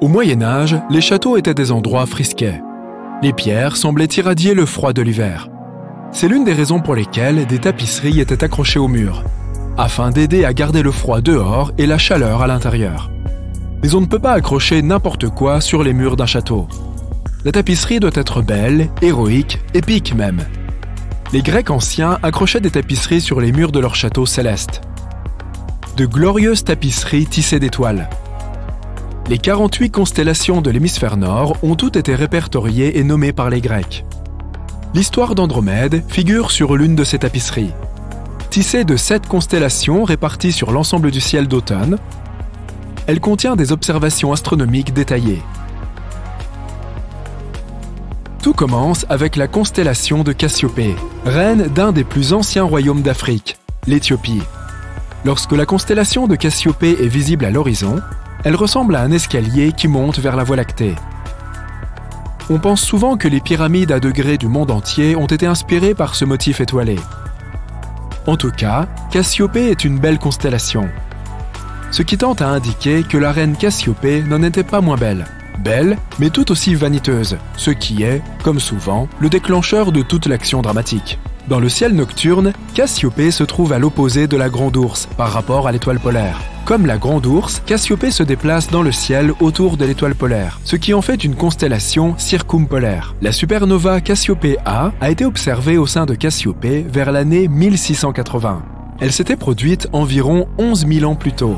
Au Moyen Âge, les châteaux étaient des endroits frisquets. Les pierres semblaient irradier le froid de l'hiver. C'est l'une des raisons pour lesquelles des tapisseries étaient accrochées au mur, afin d'aider à garder le froid dehors et la chaleur à l'intérieur. Mais on ne peut pas accrocher n'importe quoi sur les murs d'un château. La tapisserie doit être belle, héroïque, épique même. Les Grecs anciens accrochaient des tapisseries sur les murs de leurs châteaux célestes. De glorieuses tapisseries tissées d'étoiles. Les 48 constellations de l'hémisphère nord ont toutes été répertoriées et nommées par les Grecs. L'histoire d'Andromède figure sur l'une de ces tapisseries. Tissée de sept constellations réparties sur l'ensemble du ciel d'automne, elle contient des observations astronomiques détaillées. Tout commence avec la constellation de Cassiopée, reine d'un des plus anciens royaumes d'Afrique, l'Éthiopie. Lorsque la constellation de Cassiopée est visible à l'horizon, elle ressemble à un escalier qui monte vers la Voie lactée. On pense souvent que les pyramides à degrés du monde entier ont été inspirées par ce motif étoilé. En tout cas, Cassiopée est une belle constellation. Ce qui tente à indiquer que la reine Cassiopée n'en était pas moins belle. Belle, mais tout aussi vaniteuse, ce qui est, comme souvent, le déclencheur de toute l'action dramatique. Dans le ciel nocturne, Cassiopée se trouve à l'opposé de la Grande Ourse par rapport à l'étoile polaire. Comme la Grande Ourse, Cassiopée se déplace dans le ciel autour de l'étoile polaire, ce qui en fait une constellation circumpolaire. La supernova Cassiopée A a été observée au sein de Cassiopée vers l'année 1680. Elle s'était produite environ 11 000 ans plus tôt.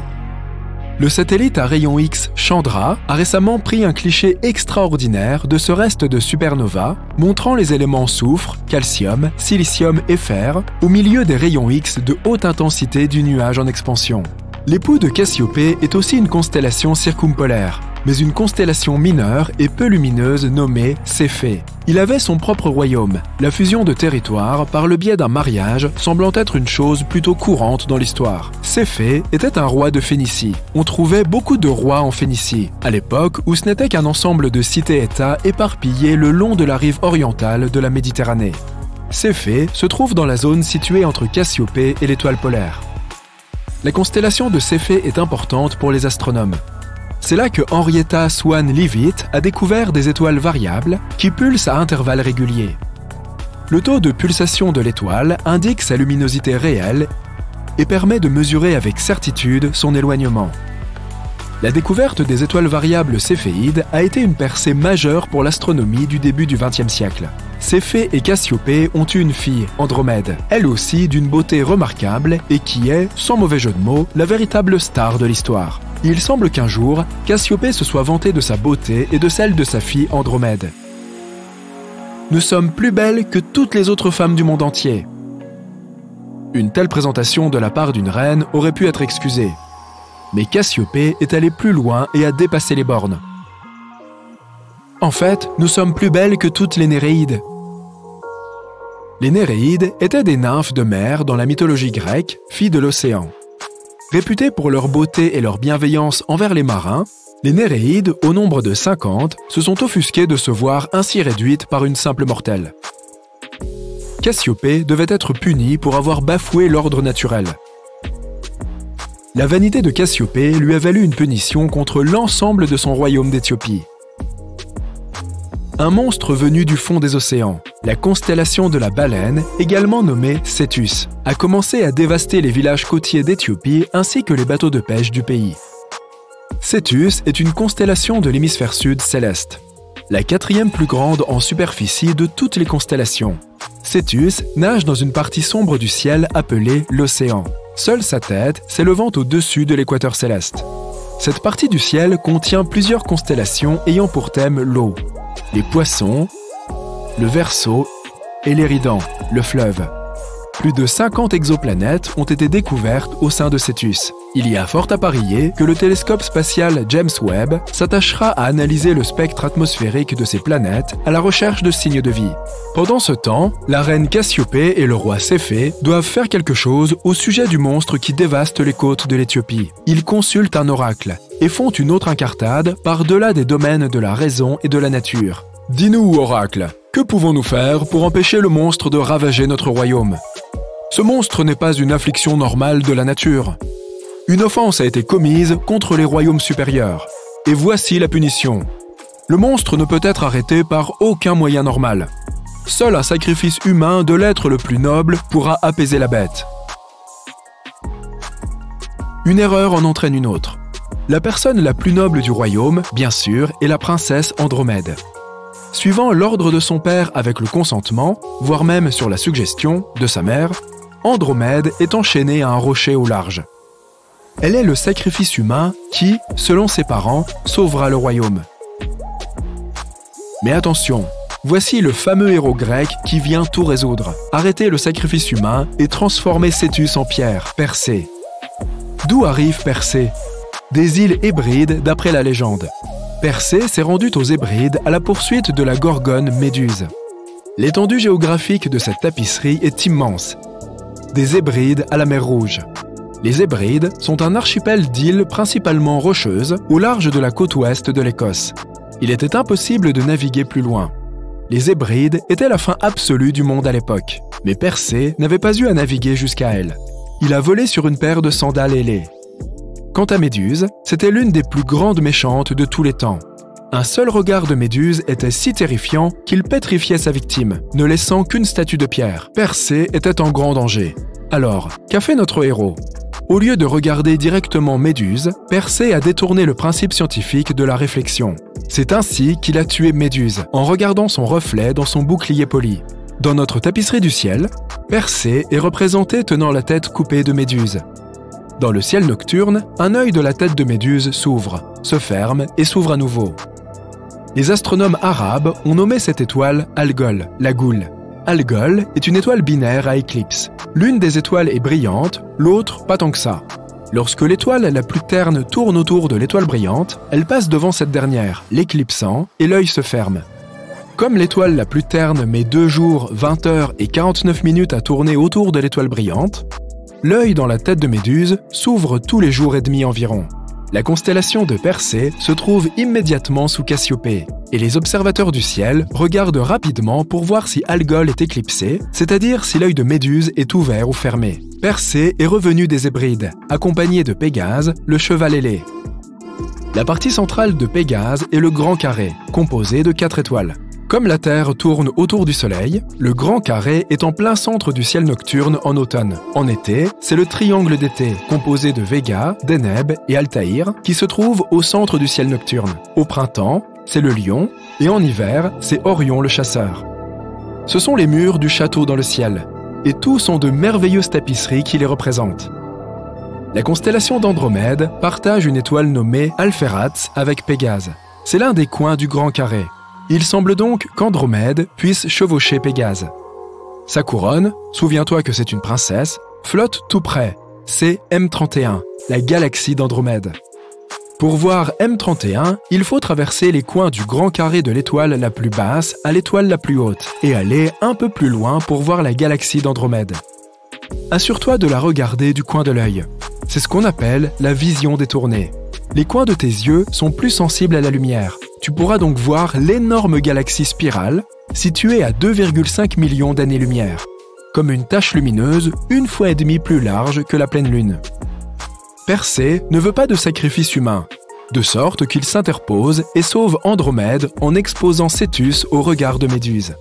Le satellite à rayon X Chandra a récemment pris un cliché extraordinaire de ce reste de supernova, montrant les éléments soufre, calcium, silicium et fer au milieu des rayons X de haute intensité du nuage en expansion. L'époux de Cassiopée est aussi une constellation circumpolaire, mais une constellation mineure et peu lumineuse nommée Céphée. Il avait son propre royaume, la fusion de territoires par le biais d'un mariage semblant être une chose plutôt courante dans l'histoire. Céphée était un roi de Phénicie. On trouvait beaucoup de rois en Phénicie, à l'époque où ce n'était qu'un ensemble de cités-États éparpillés le long de la rive orientale de la Méditerranée. Céphée se trouve dans la zone située entre Cassiopée et l'étoile polaire. La constellation de Céphée est importante pour les astronomes. C'est là que Henrietta Swan Leavitt a découvert des étoiles variables qui pulsent à intervalles réguliers. Le taux de pulsation de l'étoile indique sa luminosité réelle et permet de mesurer avec certitude son éloignement. La découverte des étoiles variables céphéides a été une percée majeure pour l'astronomie du début du XXe siècle. Céphée et Cassiopée ont eu une fille, Andromède, elle aussi d'une beauté remarquable et qui est, sans mauvais jeu de mots, la véritable star de l'histoire. Il semble qu'un jour, Cassiopée se soit vantée de sa beauté et de celle de sa fille Andromède. Nous sommes plus belles que toutes les autres femmes du monde entier. Une telle présentation de la part d'une reine aurait pu être excusée. Mais Cassiopée est allée plus loin et a dépassé les bornes. En fait, nous sommes plus belles que toutes les Néréides. Les Néréides étaient des nymphes de mer dans la mythologie grecque, filles de l'océan. Réputées pour leur beauté et leur bienveillance envers les marins, les Néréides, au nombre de 50, se sont offusquées de se voir ainsi réduites par une simple mortelle. Cassiopée devait être punie pour avoir bafoué l'ordre naturel. La vanité de Cassiopée lui a valu une punition contre l'ensemble de son royaume d'Éthiopie un monstre venu du fond des océans, la constellation de la baleine, également nommée Cetus, a commencé à dévaster les villages côtiers d'Éthiopie ainsi que les bateaux de pêche du pays. Cetus est une constellation de l'hémisphère sud céleste, la quatrième plus grande en superficie de toutes les constellations. Cetus nage dans une partie sombre du ciel appelée l'océan. Seule sa tête s'élevant au-dessus de l'équateur céleste. Cette partie du ciel contient plusieurs constellations ayant pour thème l'eau, les poissons, le verso et l'éridan, le fleuve. Plus de 50 exoplanètes ont été découvertes au sein de Cetus. Il y a fort à parier que le télescope spatial James Webb s'attachera à analyser le spectre atmosphérique de ces planètes à la recherche de signes de vie. Pendant ce temps, la reine Cassiopée et le roi Céphée doivent faire quelque chose au sujet du monstre qui dévaste les côtes de l'Éthiopie. Ils consultent un oracle et font une autre incartade par-delà des domaines de la raison et de la nature. Dis-nous, oracle, que pouvons-nous faire pour empêcher le monstre de ravager notre royaume? Ce monstre n'est pas une affliction normale de la nature. Une offense a été commise contre les royaumes supérieurs. Et voici la punition. Le monstre ne peut être arrêté par aucun moyen normal. Seul un sacrifice humain de l'être le plus noble pourra apaiser la bête. Une erreur en entraîne une autre. La personne la plus noble du royaume, bien sûr, est la princesse Andromède. Suivant l'ordre de son père avec le consentement, voire même sur la suggestion de sa mère, Andromède est enchaînée à un rocher au large. Elle est le sacrifice humain qui, selon ses parents, sauvera le royaume. Mais attention, voici le fameux héros grec qui vient tout résoudre, arrêter le sacrifice humain et transformer Cétus en pierre, Persée. D'où arrive Persée? Des îles Hébrides d'après la légende. Persée s'est rendu aux Hébrides à la poursuite de la gorgone Méduse. L'étendue géographique de cette tapisserie est immense. Des Hébrides à la mer Rouge. Les Hébrides sont un archipel d'îles principalement rocheuses au large de la côte ouest de l'Écosse. Il était impossible de naviguer plus loin. Les Hébrides étaient la fin absolue du monde à l'époque, mais Persée n'avait pas eu à naviguer jusqu'à elle. Il a volé sur une paire de sandales ailées. Quant à Méduse, c'était l'une des plus grandes méchantes de tous les temps. Un seul regard de Méduse était si terrifiant qu'il pétrifiait sa victime, ne laissant qu'une statue de pierre. Persée était en grand danger. Alors, qu'a fait notre héros? Au lieu de regarder directement Méduse, Persée a détourné le principe scientifique de la réflexion. C'est ainsi qu'il a tué Méduse, en regardant son reflet dans son bouclier poli. Dans notre tapisserie du ciel, Persée est représenté tenant la tête coupée de Méduse. Dans le ciel nocturne, un œil de la tête de Méduse s'ouvre, se ferme et s'ouvre à nouveau. Les astronomes arabes ont nommé cette étoile Algol, la goule. Algol est une étoile binaire à éclipse. L'une des étoiles est brillante, l'autre pas tant que ça. Lorsque l'étoile la plus terne tourne autour de l'étoile brillante, elle passe devant cette dernière, l'éclipsant, et l'œil se ferme. Comme l'étoile la plus terne met 2 jours, 20 heures et 49 minutes à tourner autour de l'étoile brillante, l'œil dans la tête de Méduse s'ouvre tous les jours et demi environ. La constellation de Persée se trouve immédiatement sous Cassiopée, et les observateurs du ciel regardent rapidement pour voir si Algol est éclipsé, c'est-à-dire si l'œil de Méduse est ouvert ou fermé. Persée est revenu des Hébrides, accompagné de Pégase, le cheval ailé. La partie centrale de Pégase est le grand carré, composé de quatre étoiles. Comme la Terre tourne autour du Soleil, le grand carré est en plein centre du ciel nocturne en automne. En été, c'est le triangle d'été, composé de Vega, Deneb et Altaïr, qui se trouve au centre du ciel nocturne. Au printemps, c'est le lion, et en hiver, c'est Orion le chasseur. Ce sont les murs du château dans le ciel, et tous sont de merveilleuses tapisseries qui les représentent. La constellation d'Andromède partage une étoile nommée Alphératz avec Pégase. C'est l'un des coins du grand carré. Il semble donc qu'Andromède puisse chevaucher Pégase. Sa couronne, souviens-toi que c'est une princesse, flotte tout près. C'est M31, la galaxie d'Andromède. Pour voir M31, il faut traverser les coins du grand carré de l'étoile la plus basse à l'étoile la plus haute et aller un peu plus loin pour voir la galaxie d'Andromède. Assure-toi de la regarder du coin de l'œil. C'est ce qu'on appelle la vision détournée. Les coins de tes yeux sont plus sensibles à la lumière, tu pourras donc voir l'énorme galaxie spirale, située à 2,5 millions d'années-lumière, comme une tache lumineuse une fois et demie plus large que la pleine lune. Persée ne veut pas de sacrifice humain, de sorte qu'il s'interpose et sauve Andromède en exposant Cétus au regard de Méduse.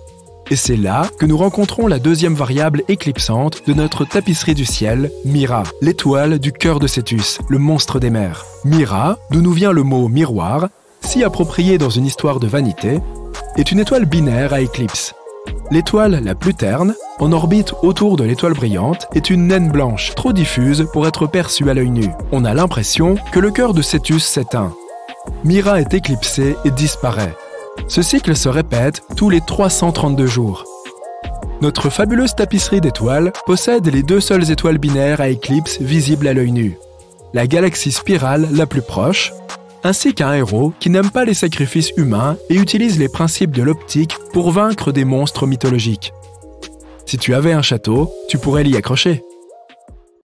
Et c'est là que nous rencontrons la deuxième variable éclipsante de notre tapisserie du ciel, Mira, l'étoile du cœur de Cétus, le monstre des mers. Mira, d'où nous vient le mot miroir, si appropriée dans une histoire de vanité, est une étoile binaire à éclipse. L'étoile la plus terne, en orbite autour de l'étoile brillante, est une naine blanche, trop diffuse pour être perçue à l'œil nu. On a l'impression que le cœur de Cétus s'éteint. Mira est éclipsée et disparaît. Ce cycle se répète tous les 332 jours. Notre fabuleuse tapisserie d'étoiles possède les deux seules étoiles binaires à éclipse visibles à l'œil nu. La galaxie spirale la plus proche, ainsi qu'un héros qui n'aime pas les sacrifices humains et utilise les principes de l'optique pour vaincre des monstres mythologiques. Si tu avais un château, tu pourrais l'y accrocher.